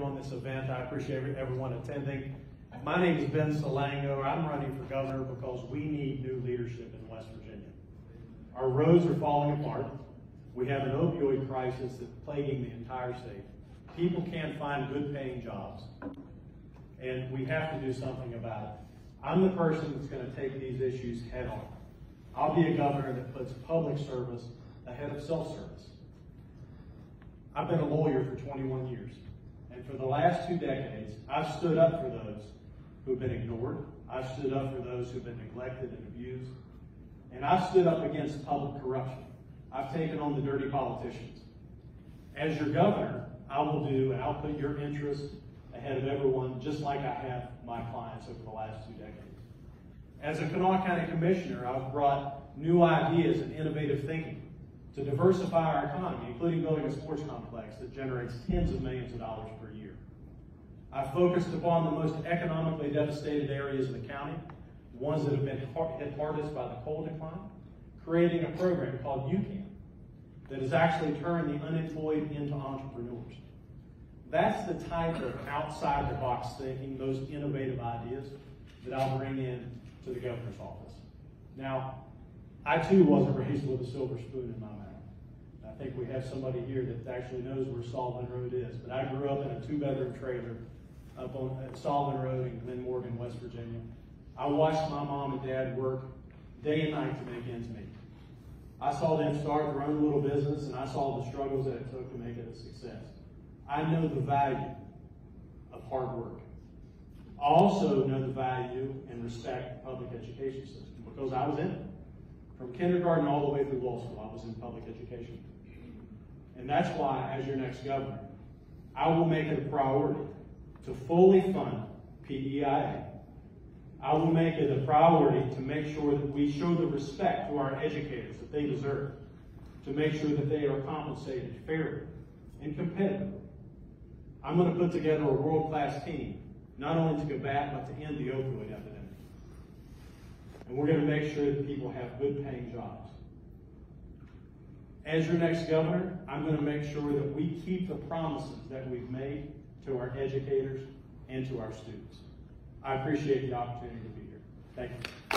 on this event. I appreciate everyone attending. My name is Ben Salango. I'm running for governor because we need new leadership in West Virginia. Our roads are falling apart. We have an opioid crisis that's plaguing the entire state. People can't find good paying jobs. And we have to do something about it. I'm the person that's going to take these issues head on. I'll be a governor that puts public service ahead of self-service. I've been a lawyer for 21 years. For the last two decades, I've stood up for those who've been ignored. I've stood up for those who've been neglected and abused. And I've stood up against public corruption. I've taken on the dirty politicians. As your governor, I will do and I'll put your interest ahead of everyone, just like I have my clients over the last two decades. As a Kanawha County Commissioner, I've brought new ideas and innovative thinking to diversify our economy, including building a sports complex that generates tens of millions of dollars per year. I've focused upon the most economically devastated areas of the county, ones that have been hit hardest by the coal decline, creating a program called UCAN that has actually turned the unemployed into entrepreneurs. That's the type of outside the box thinking, those innovative ideas that I'll bring in to the governor's office. Now, I too wasn't raised with a silver spoon in my mouth. I think we have somebody here that actually knows where Sullivan Road is, but I grew up in a two-bedroom trailer up on Sullivan Road in Glen Morgan, West Virginia. I watched my mom and dad work day and night to make ends meet. I saw them start their own little business, and I saw the struggles that it took to make it a success. I know the value of hard work. I also know the value and respect the public education system because I was in it. From kindergarten all the way through law school, I was in public education. And that's why, as your next governor, I will make it a priority to fully fund PEIA. I will make it a priority to make sure that we show the respect to our educators that they deserve, to make sure that they are compensated fairly and competitively. I'm going to put together a world-class team, not only to combat, but to end the opioid epidemic. And we're going to make sure that people have good paying jobs. As your next governor, I'm going to make sure that we keep the promises that we've made to our educators and to our students. I appreciate the opportunity to be here. Thank you.